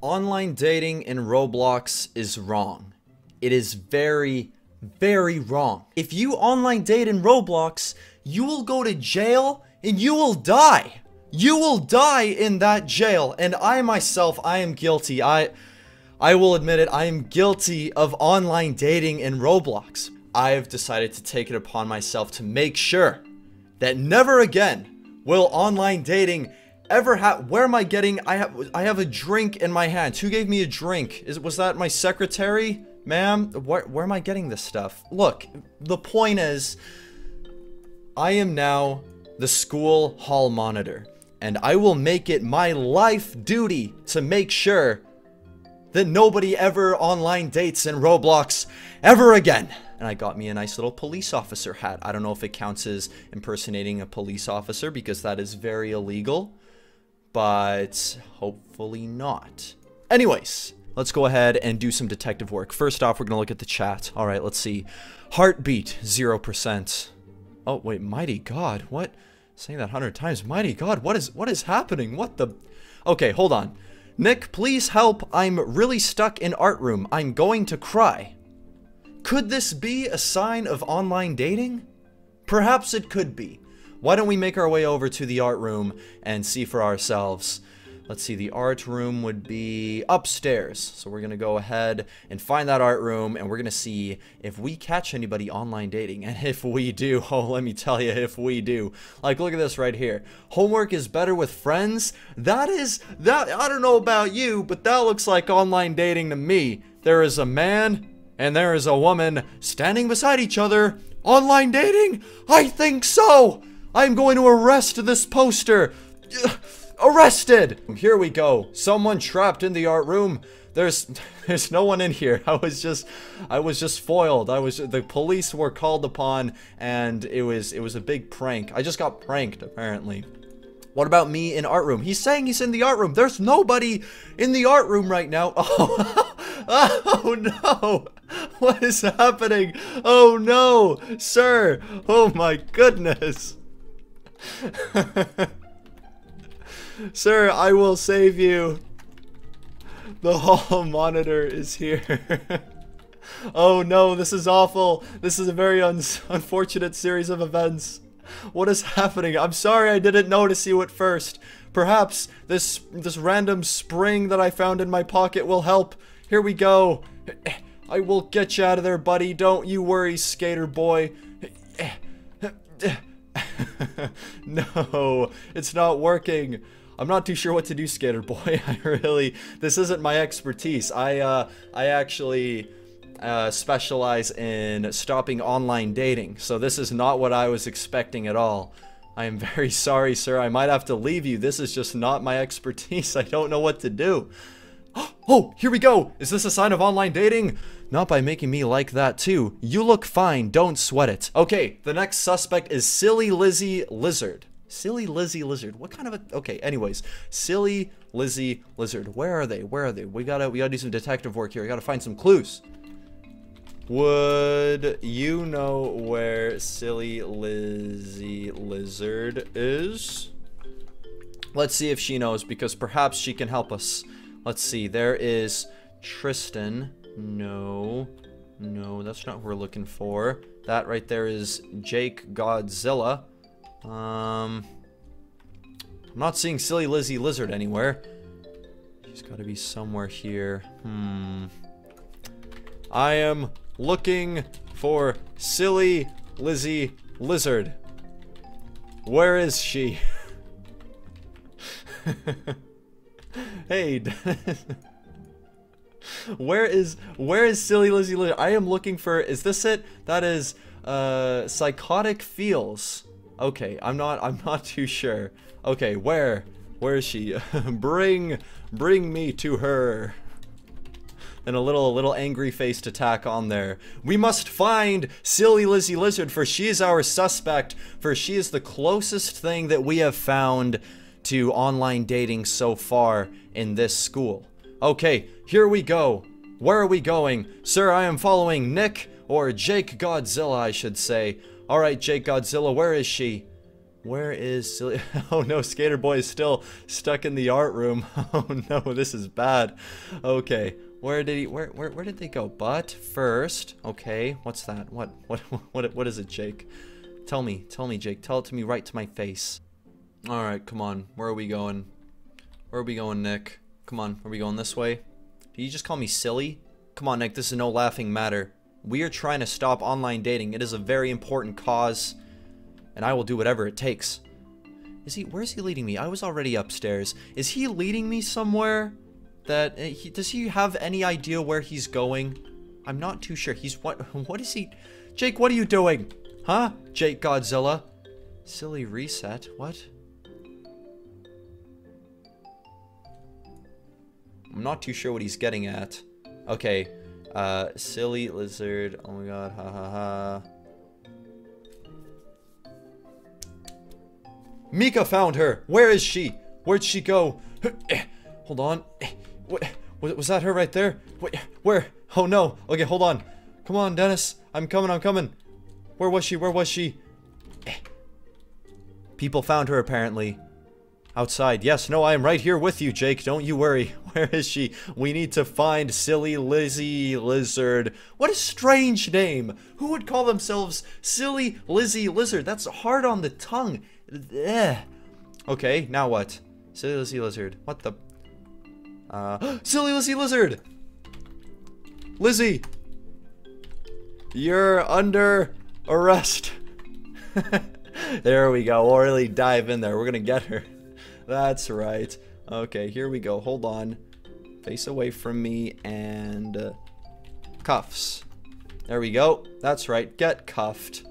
online dating in Roblox is wrong. It is very, very wrong. If you online date in Roblox, you will go to jail and you will die. You will die in that jail. And I myself, I am guilty. I I will admit it, I am guilty of online dating in Roblox. I have decided to take it upon myself to make sure that never again will online dating ever have where am I getting I have I have a drink in my hand. Who gave me a drink? Is was that my secretary? Ma'am, where where am I getting this stuff? Look, the point is I am now the school hall monitor and I will make it my life duty to make sure that nobody ever online dates in Roblox ever again. And I got me a nice little police officer hat. I don't know if it counts as impersonating a police officer because that is very illegal but hopefully not. Anyways, let's go ahead and do some detective work. First off, we're to look at the chat. All right, let's see. Heartbeat, 0%. Oh, wait, mighty god, what? Saying that 100 times, mighty god, what is what is happening? What the... Okay, hold on. Nick, please help. I'm really stuck in art room. I'm going to cry. Could this be a sign of online dating? Perhaps it could be why don't we make our way over to the art room and see for ourselves. Let's see, the art room would be upstairs. So we're going to go ahead and find that art room and we're going to see if we catch anybody online dating. And if we do, oh, let me tell you, if we do. Like, look at this right here. Homework is better with friends. That is, that, I don't know about you, but that looks like online dating to me. There is a man and there is a woman standing beside each other. Online dating? I think so! I'm going to arrest this poster. Arrested! Here we go. Someone trapped in the art room. There's there's no one in here. I was just I was just foiled. I was the police were called upon and it was it was a big prank. I just got pranked apparently. What about me in art room? He's saying he's in the art room. There's nobody in the art room right now. Oh, oh no. What is happening? Oh no, sir. Oh my goodness. Sir, I will save you. The hall monitor is here. oh no, this is awful. This is a very un unfortunate series of events. What is happening? I'm sorry I didn't notice you at first. Perhaps this this random spring that I found in my pocket will help. Here we go. I will get you out of there, buddy. Don't you worry, skater boy. no, it's not working. I'm not too sure what to do, Skater Boy. I really, this isn't my expertise. I, uh, I actually uh, specialize in stopping online dating, so this is not what I was expecting at all. I am very sorry, sir. I might have to leave you. This is just not my expertise. I don't know what to do. Oh, here we go. Is this a sign of online dating? Not by making me like that too. You look fine, don't sweat it. Okay, the next suspect is Silly Lizzie Lizard. Silly Lizzie Lizard. What kind of a... Okay, anyways. Silly Lizzie Lizard. Where are they? Where are they? We gotta, we gotta do some detective work here. We gotta find some clues. Would you know where Silly Lizzie Lizard is? Let's see if she knows, because perhaps she can help us. Let's see. There is Tristan. No. No, that's not what we're looking for. That right there is Jake Godzilla. Um, I'm not seeing Silly Lizzie Lizard anywhere. She's got to be somewhere here. Hmm. I am looking for Silly Lizzie Lizard. Where is she? hey, where is where is silly Lizzie Lizzie? I am looking for. Is this it? That is uh psychotic feels. Okay, I'm not. I'm not too sure. Okay, where? Where is she? bring, bring me to her. And a little, little angry faced attack on there. We must find Silly Lizzie Lizard, for she is our suspect, for she is the closest thing that we have found to online dating so far in this school. Okay, here we go. Where are we going? Sir, I am following Nick, or Jake Godzilla, I should say. Alright, Jake Godzilla, where is she? Where is? Oh no, Skater Boy is still stuck in the art room. Oh no, this is bad. Okay, where did he? Where where where did they go? But first, okay, what's that? What what what what is it, Jake? Tell me, tell me, Jake. Tell it to me right to my face. All right, come on. Where are we going? Where are we going, Nick? Come on, are we going this way? Did you just call me silly? Come on, Nick. This is no laughing matter. We are trying to stop online dating. It is a very important cause and I will do whatever it takes. Is he, where is he leading me? I was already upstairs. Is he leading me somewhere that, uh, he, does he have any idea where he's going? I'm not too sure. He's, what, what is he, Jake, what are you doing? Huh? Jake Godzilla? Silly reset, what? I'm not too sure what he's getting at. Okay, uh, silly lizard, oh my god, ha ha ha. Mika found her. Where is she? Where'd she go? Hold on. What, was that her right there? Where? Oh no. Okay, hold on. Come on, Denis. I'm coming, I'm coming. Where was she? Where was she? People found her apparently. Outside. Yes, no, I am right here with you, Jake. Don't you worry. Where is she? We need to find Silly Lizzie Lizard. What a strange name. Who would call themselves Silly Lizzie Lizard? That's hard on the tongue. Ugh. Okay, now what? Silly Lizzie Lizard. What the? Uh, Silly Lizzie Lizard! Lizzie! You're under arrest. there we go. We'll really dive in there. We're gonna get her. That's right. Okay, here we go. Hold on. Face away from me and uh, cuffs. There we go. That's right. Get cuffed.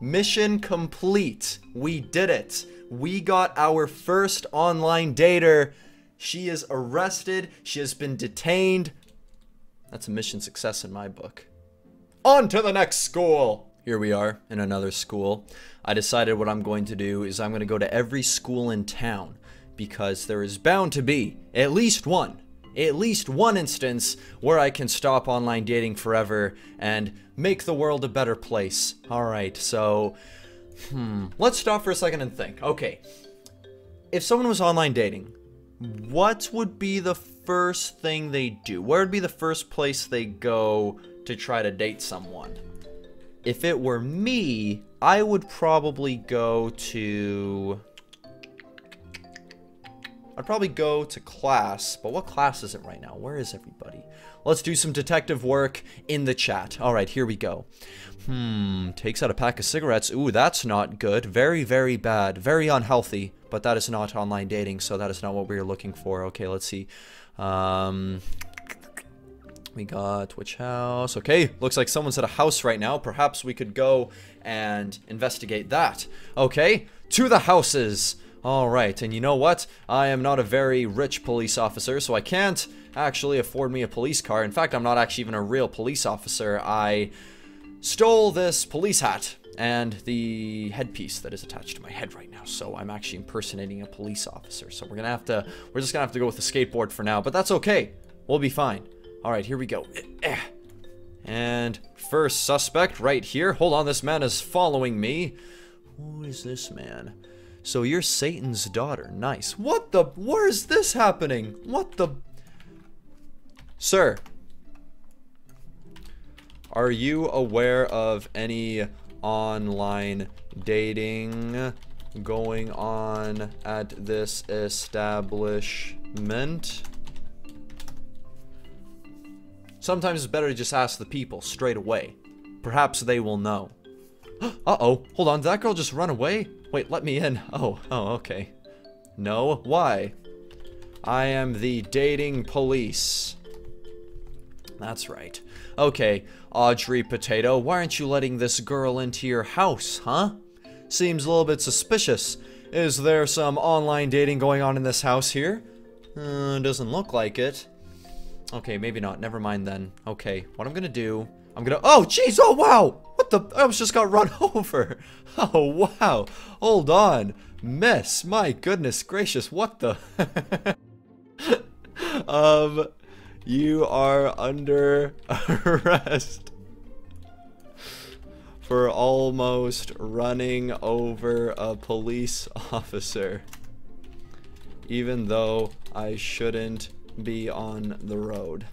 Mission complete. We did it. We got our first online dater. She is arrested. She has been detained. That's a mission success in my book. On to the next school. Here we are in another school. I decided what I'm going to do is I'm going to go to every school in town because there is bound to be at least one at least one instance where I can stop online dating forever and make the world a better place. Alright, so, hmm, let's stop for a second and think. Okay, if someone was online dating, what would be the first thing they do? Where would be the first place they go to try to date someone? If it were me, I would probably go to... I'd probably go to class, but what class is it right now? Where is everybody? Let's do some detective work in the chat. All right, here we go. Hmm, takes out a pack of cigarettes. Ooh, that's not good. Very, very bad. Very unhealthy, but that is not online dating, so that is not what we are looking for. Okay, let's see. Um, we got which house? Okay, looks like someone's at a house right now. Perhaps we could go and investigate that. Okay, to the houses. Alright, and you know what? I am not a very rich police officer, so I can't actually afford me a police car. In fact, I'm not actually even a real police officer. I stole this police hat and the headpiece that is attached to my head right now. So I'm actually impersonating a police officer. So we're gonna have to, we're just gonna have to go with the skateboard for now, but that's okay. We'll be fine. All right, here we go. And first suspect right here. Hold on, this man is following me. Who is this man? So you're Satan's daughter. Nice. What the? Where is this happening? What the? Sir. Are you aware of any online dating going on at this establishment? Sometimes it's better to just ask the people straight away. Perhaps they will know. Uh-oh. Hold on. Did that girl just run away? Wait, let me in. Oh, oh, okay. No? Why? I am the dating police. That's right. Okay, Audrey Potato, why aren't you letting this girl into your house, huh? Seems a little bit suspicious. Is there some online dating going on in this house here? Uh, doesn't look like it. Okay, maybe not. Never mind then. Okay, what I'm gonna do... I'm gonna- Oh, jeez! Oh, wow! What the? I almost just got run over. Oh, wow. Hold on. Miss, my goodness gracious, what the? um, you are under arrest for almost running over a police officer. Even though I shouldn't be on the road.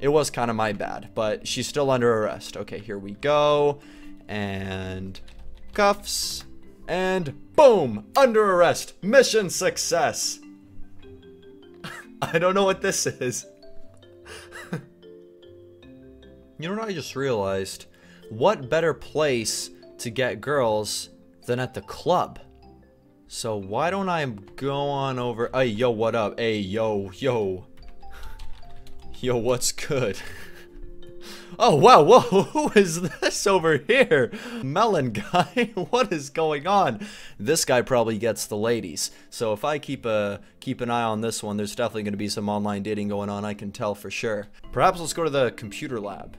It was kind of my bad, but she's still under arrest. Okay, here we go. And cuffs. And boom! Under arrest. Mission success. I don't know what this is. you know what I just realized? What better place to get girls than at the club? So why don't I go on over... Hey, yo, what up? Hey, yo, yo. Yo, what's good? Oh, wow, whoa, who is this over here? Melon guy, what is going on? This guy probably gets the ladies. So if I keep a keep an eye on this one, there's definitely going to be some online dating going on, I can tell for sure. Perhaps let's go to the computer lab.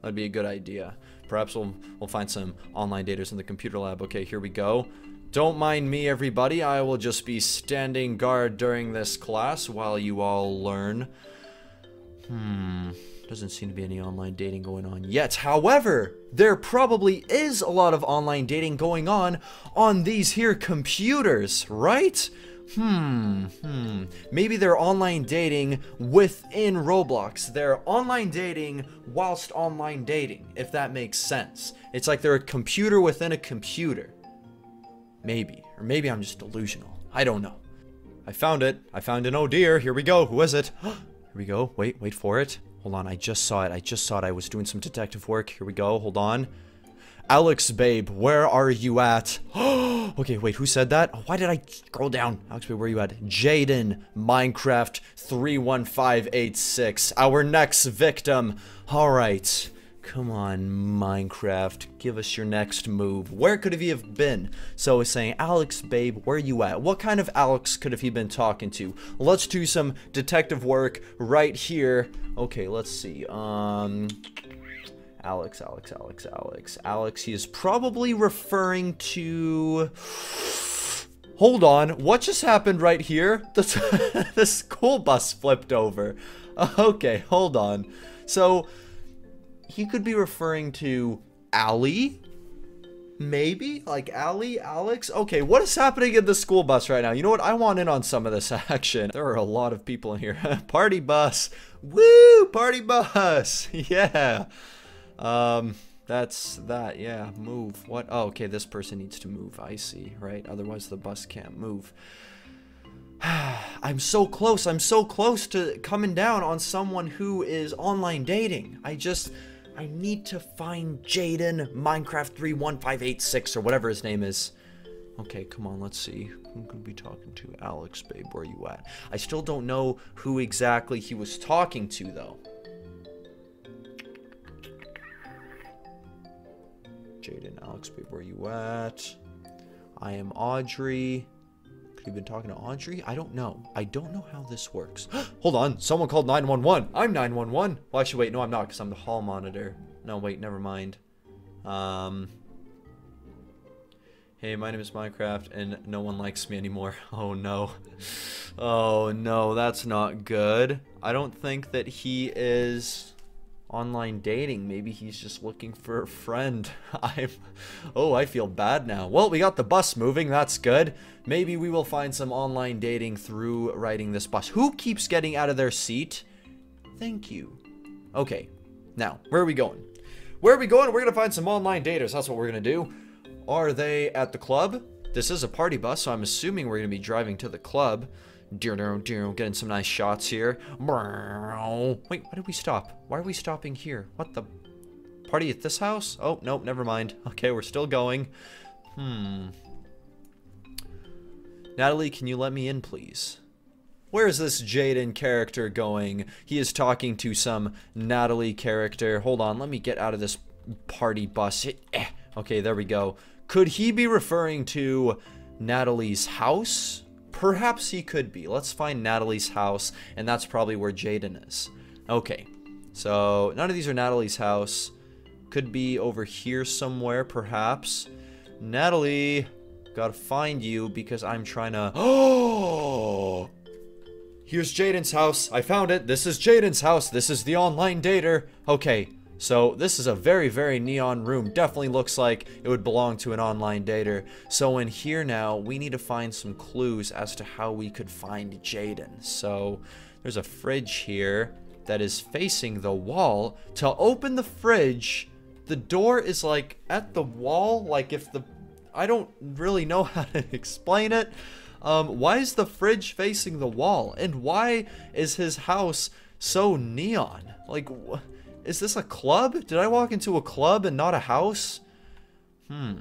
That'd be a good idea. Perhaps we'll, we'll find some online daters in the computer lab. Okay, here we go. Don't mind me, everybody. I will just be standing guard during this class while you all learn. Hmm, doesn't seem to be any online dating going on yet. However, there probably is a lot of online dating going on on these here computers, right? Hmm, hmm. Maybe they're online dating within Roblox. They're online dating whilst online dating, if that makes sense. It's like they're a computer within a computer. Maybe. Or maybe I'm just delusional. I don't know. I found it. I found an oh dear. Here we go. Who is it? Here we go. Wait, wait for it. Hold on, I just saw it. I just saw it. I was doing some detective work. Here we go. Hold on. Alex, babe, where are you at? okay, wait, who said that? Why did I scroll down? Alex, babe, where are you at? Jaden, Minecraft 31586, our next victim. All right. Come on, Minecraft. Give us your next move. Where could he have been? So he's saying, Alex, babe, where are you at? What kind of Alex could have he been talking to? Let's do some detective work right here. Okay, let's see. Um... Alex, Alex, Alex, Alex. Alex, he is probably referring to... Hold on, what just happened right here? The, the school bus flipped over. Okay, hold on. So, he could be referring to Allie. Maybe? Like Allie? Alex? Okay, what is happening in the school bus right now? You know what? I want in on some of this action. There are a lot of people in here. party bus. Woo! Party bus! yeah. Um, that's that. Yeah, move. What? Oh, okay, this person needs to move. I see, right? Otherwise the bus can't move. I'm so close. I'm so close to coming down on someone who is online dating. I just... I need to find Jaden Minecraft 31586 or whatever his name is. Okay, come on, let's see. Who could be talking to? Alex, babe, where are you at? I still don't know who exactly he was talking to, though. Jaden, Alex, babe, where are you at? I am Audrey. You've been talking to Audrey? I don't know. I don't know how this works. Hold on. Someone called 911. I'm 911. Well, actually, wait. No, I'm not because I'm the hall monitor. No, wait. Never mind. Um... Hey, my name is Minecraft, and no one likes me anymore. Oh, no. Oh, no. That's not good. I don't think that he is online dating. Maybe he's just looking for a friend. I'm Oh, I feel bad now. Well, we got the bus moving. That's good. Maybe we will find some online dating through riding this bus. Who keeps getting out of their seat? Thank you. Okay. Now, where are we going? Where are we going? We're going to find some online daters. That's what we're going to do. Are they at the club? This is a party bus, so I'm assuming we're going to be driving to the club. Getting some nice shots here. Wait, why did we stop? Why are we stopping here? What the? Party at this house? Oh, nope, never mind. Okay, we're still going. Hmm. Natalie, can you let me in, please? Where is this Jaden character going? He is talking to some Natalie character. Hold on, let me get out of this party bus. Eh. Okay, there we go. Could he be referring to Natalie's house? Perhaps he could be. Let's find Natalie's house, and that's probably where Jaden is. Okay, so none of these are Natalie's house. Could be over here somewhere, perhaps. Natalie, gotta find you because I'm trying to... Oh! Here's Jaden's house. I found it. This is Jaden's house. This is the online dater. Okay, So this is a very, very neon room. Definitely looks like it would belong to an online dater. So in here now, we need to find some clues as to how we could find Jaden. So there's a fridge here that is facing the wall. To open the fridge, the door is like at the wall. Like if the... I don't really know how to explain it. Um, why is the fridge facing the wall? And why is his house so neon? Like, is this a club? Did I walk into a club and not a house? Hmm.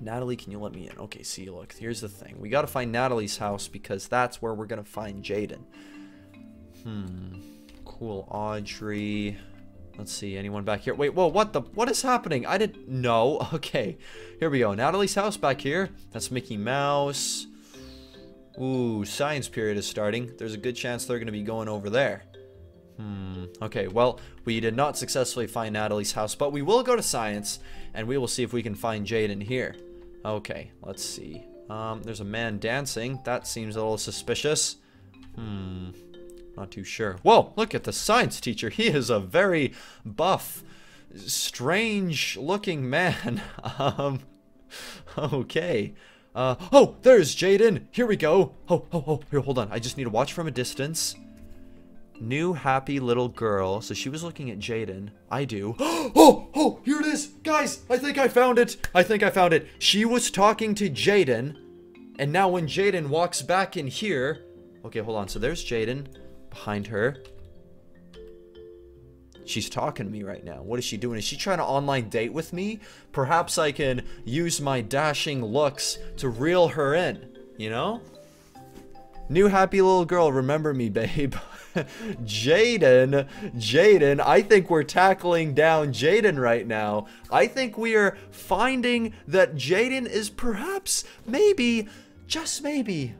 Natalie, can you let me in? Okay, see, look, here's the thing. We gotta find Natalie's house because that's where we're gonna find Jaden. Hmm. Cool, Audrey. Let's see, anyone back here? Wait, whoa, what the? What is happening? I didn't know. Okay, here we go. Natalie's house back here. That's Mickey Mouse. Ooh, science period is starting. There's a good chance they're to be going over there. Hmm, okay, well, we did not successfully find Natalie's house, but we will go to science, and we will see if we can find Jaden here. Okay, let's see. Um, there's a man dancing. That seems a little suspicious. Hmm, not too sure. Whoa, look at the science teacher. He is a very buff, strange looking man. um, okay. Uh, oh, there's Jaden. Here we go. Oh, oh, oh, here, hold on. I just need to watch from a distance. New happy little girl. So she was looking at Jaden. I do. Oh, oh, here it is. Guys, I think I found it. I think I found it. She was talking to Jaden. And now when Jaden walks back in here. Okay, hold on. So there's Jaden behind her. She's talking to me right now. What is she doing? Is she trying to online date with me? Perhaps I can use my dashing looks to reel her in, you know? New happy little girl, remember me, babe. Jaden, Jaden, I think we're tackling down Jaden right now. I think we are finding that Jaden is perhaps, maybe, just maybe,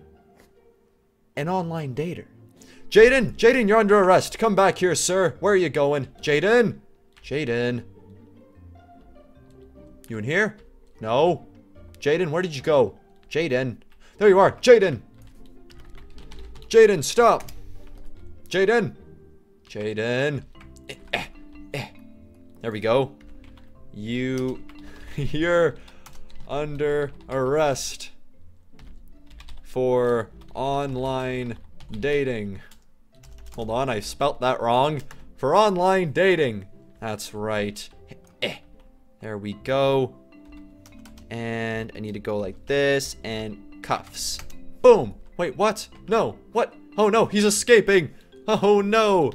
an online dater. Jaden, Jaden, you're under arrest. Come back here, sir. Where are you going? Jaden, Jaden. You in here? No. Jaden, where did you go? Jaden. There you are. Jaden. Jaden, stop. Jaden. Jaden. Eh, eh, eh. There we go. You, you're under arrest for online dating. Hold on, I spelt that wrong. For online dating. That's right. Eh. There we go. And I need to go like this and cuffs. Boom. Wait, what? No. What? Oh no, he's escaping. Oh no.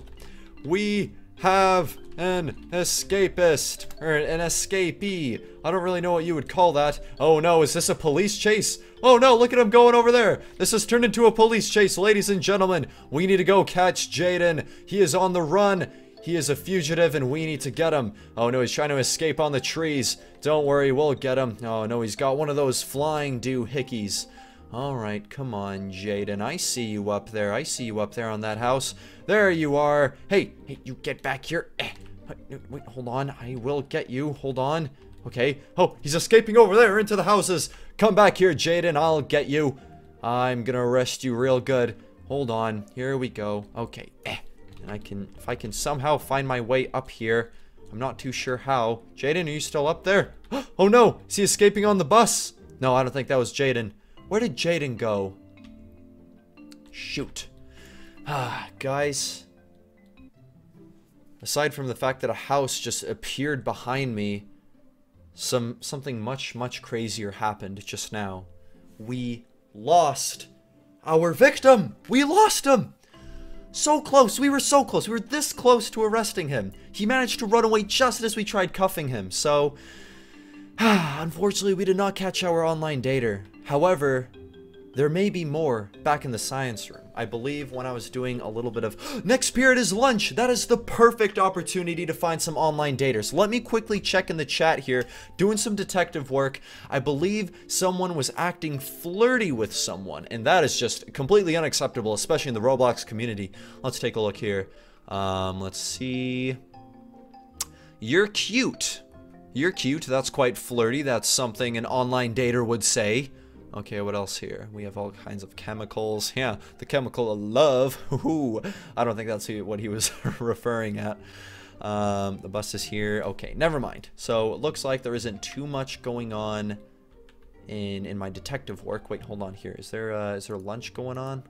We have an escapist, or an escapee. I don't really know what you would call that. Oh no, is this a police chase? Oh no, look at him going over there. This has turned into a police chase, ladies and gentlemen. We need to go catch Jaden. He is on the run. He is a fugitive and we need to get him. Oh no, he's trying to escape on the trees. Don't worry, we'll get him. Oh no, he's got one of those flying doohickeys. Alright, come on, Jaden. I see you up there. I see you up there on that house. There you are. Hey, hey, you get back here. Eh. Wait, hold on. I will get you. Hold on. Okay. Oh, he's escaping over there into the houses. Come back here, Jaden. I'll get you. I'm gonna arrest you real good. Hold on. Here we go. Okay. Eh. And I can, if I can somehow find my way up here. I'm not too sure how. Jaden, are you still up there? Oh no! Is he escaping on the bus? No, I don't think that was Jaden. Where did Jaden go? Shoot. Ah, guys. Aside from the fact that a house just appeared behind me, some something much, much crazier happened just now. We lost our victim! We lost him! So close! We were so close! We were this close to arresting him. He managed to run away just as we tried cuffing him, so... Unfortunately, we did not catch our online dater. However, there may be more back in the science room. I believe when I was doing a little bit of next period is lunch. That is the perfect opportunity to find some online daters. Let me quickly check in the chat here, doing some detective work. I believe someone was acting flirty with someone, and that is just completely unacceptable, especially in the Roblox community. Let's take a look here. Um, let's see. You're cute. You're cute. That's quite flirty. That's something an online dater would say. Okay, what else here? We have all kinds of chemicals. Yeah, the chemical of love. Ooh, I don't think that's what he was referring at. Um, the bus is here. Okay, never mind. So it looks like there isn't too much going on in in my detective work. Wait, hold on here. Is there uh, is there lunch going on?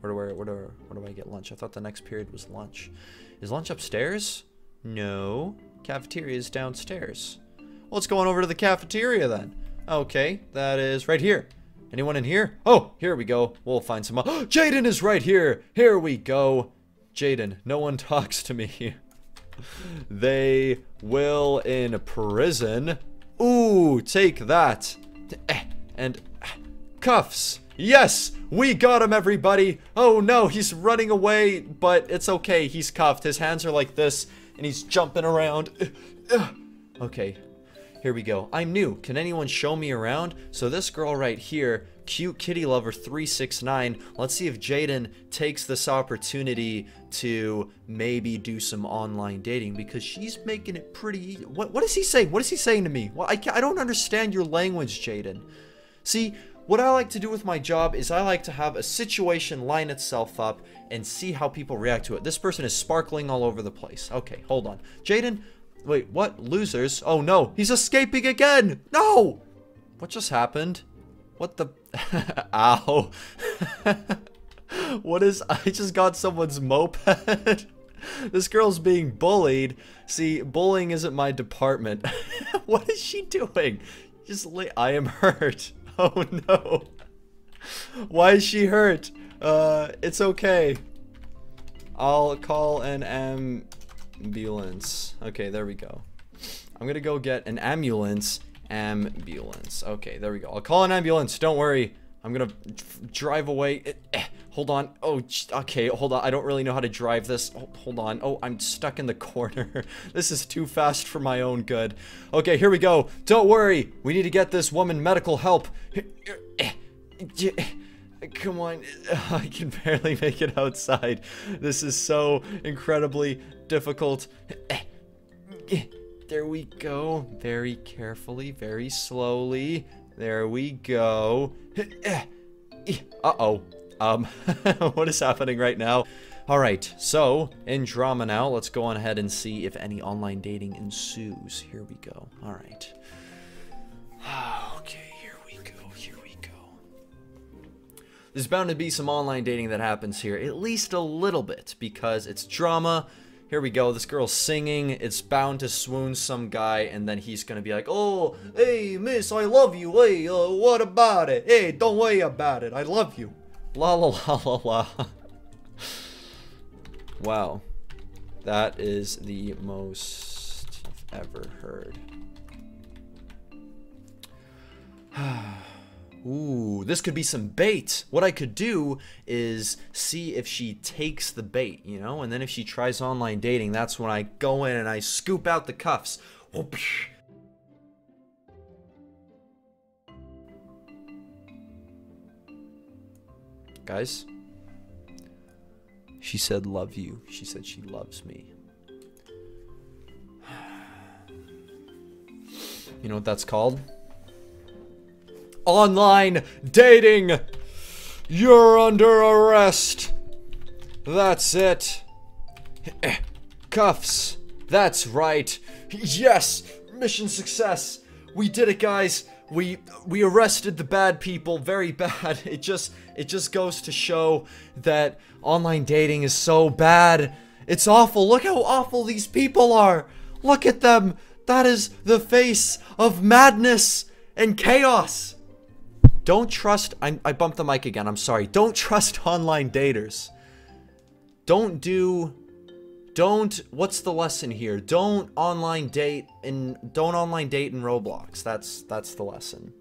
Where do I where do where do I get lunch? I thought the next period was lunch. Is lunch upstairs? No. Cafeteria is downstairs. Well, let's go on over to the cafeteria then. Okay, that is right here. Anyone in here? Oh, here we go. We'll find some. Jaden is right here. Here we go. Jaden, no one talks to me. they will in prison. Ooh, take that. Eh, and cuffs. Yes, we got him, everybody. Oh no, he's running away, but it's okay. He's cuffed. His hands are like this, and he's jumping around. Okay, here we go. I'm new. Can anyone show me around? So this girl right here, cute kitty lover 369. Let's see if Jaden takes this opportunity to maybe do some online dating because she's making it pretty. What what is he saying? What is he saying to me? Well, I I don't understand your language, Jaden. See, what I like to do with my job is I like to have a situation line itself up and see how people react to it. This person is sparkling all over the place. Okay, hold on. Jaden, Wait, what? Losers? Oh no, he's escaping again! No! What just happened? What the? Ow. what is? I just got someone's moped. this girl's being bullied. See, bullying isn't my department. what is she doing? Just lay. I am hurt. Oh no. Why is she hurt? Uh, it's okay. I'll call an M ambulance. Okay, there we go. I'm gonna go get an ambulance. Ambulance. Okay, there we go. I'll call an ambulance. Don't worry. I'm gonna drive away. Eh, eh, hold on. Oh, okay. Hold on. I don't really know how to drive this. Oh, hold on. Oh, I'm stuck in the corner. this is too fast for my own good. Okay, here we go. Don't worry. We need to get this woman medical help. Come on, I can barely make it outside. This is so incredibly difficult. There we go. Very carefully, very slowly. There we go. Uh-oh. Um, what is happening right now? Alright, so, in drama now, let's go on ahead and see if any online dating ensues. Here we go. Alright. okay. There's bound to be some online dating that happens here, at least a little bit, because it's drama. Here we go, this girl's singing, it's bound to swoon some guy, and then he's gonna be like, Oh, hey, miss, I love you, hey, uh, what about it? Hey, don't worry about it, I love you. La la la la la. wow. That is the most I've ever heard. Ooh, this could be some bait. What I could do is see if she takes the bait, you know? And then if she tries online dating, that's when I go in and I scoop out the cuffs. Guys, she said love you. She said she loves me. You know what that's called? Online dating. You're under arrest. That's it. Cuffs. That's right. Yes, mission success. We did it, guys. We we arrested the bad people very bad. It just it just goes to show that online dating is so bad. It's awful. Look how awful these people are. Look at them. That is the face of madness and chaos. Don't trust, I, I bumped the mic again, I'm sorry. Don't trust online daters. Don't do, don't, what's the lesson here? Don't online date in, don't online date in Roblox. That's, that's the lesson.